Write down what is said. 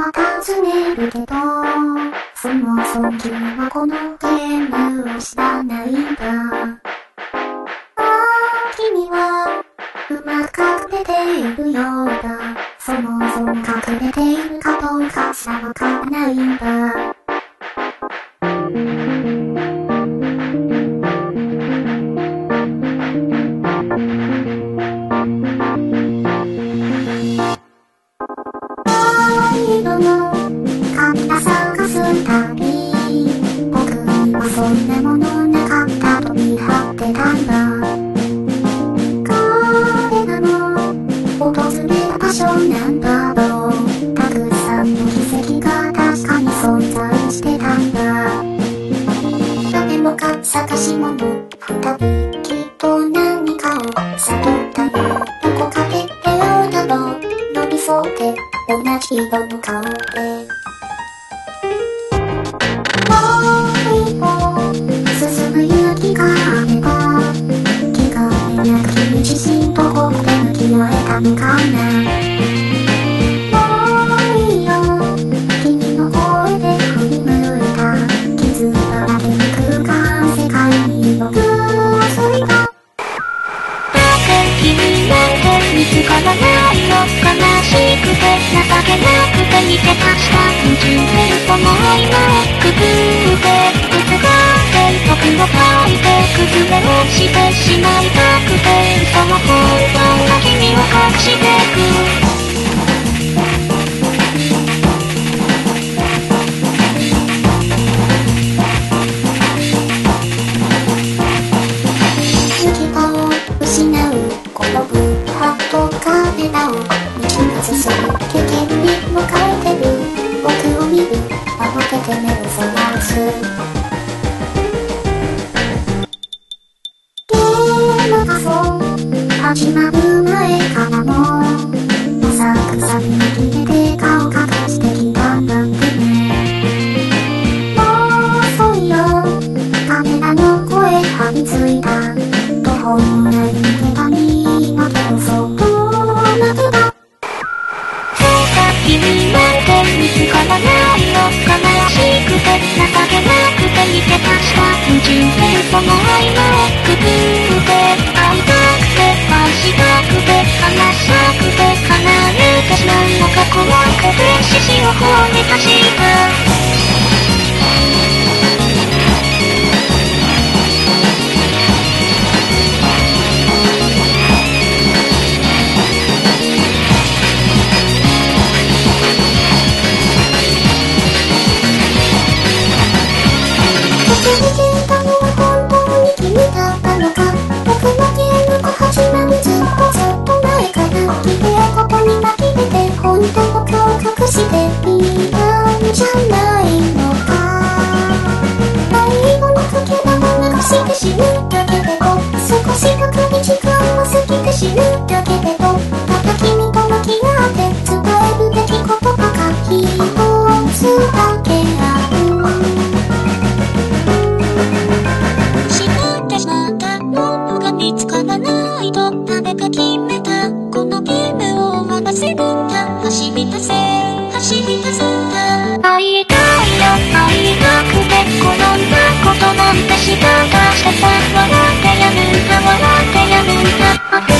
は尋ねるけど、そもそも君はこのゲームを知らないんだ。ああ、君は、うまく隠れているようだ。そもそも隠れているかどうかしらわからないんだ。てたんだ。彼らの訪れた場所なんだろう。たくさんの奇跡が確かに存在してたんだ。誰もが探し物二人きっと何かを悟った。よどこかで出会うだろう伸びそうで同じ色の顔で。なんて見つからないの悲しくて情けなくて逃げ出した矛盾てる思いのくぐってぶつかって僕を抱いて崩れ落ちてしまいたくてその本当が君を隠してく失う。始まる前からの浅草に消えて顔隠してきたなんてねもう遅いよカメラの声張り付いた。途方もない手紙今でもそっと待てたそうか君なんて見つからないの悲しくて情けなくて逃げ出した矛盾でその愛のく方に走るしていたんじゃない人がしたさ笑ってやるんだ笑ってやるん